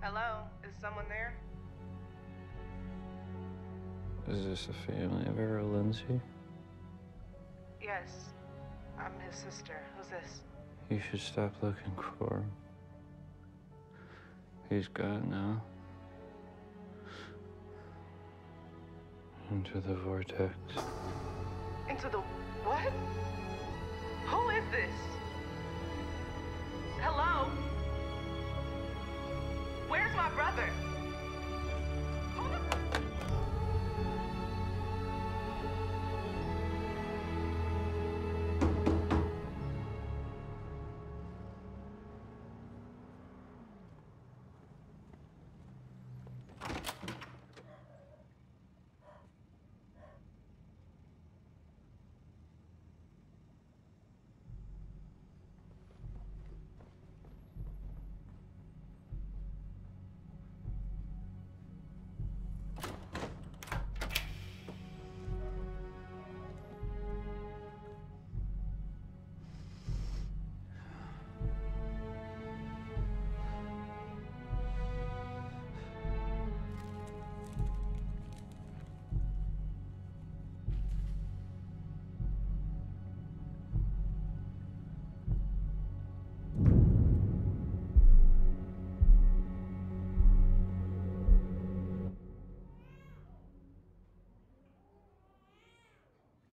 Hello? Is someone there? Is this a family of Errol Lindsey? Yes. I'm his sister. Who's this? You should stop looking for him. He's gone now. Into the vortex. Into the what? Who is this?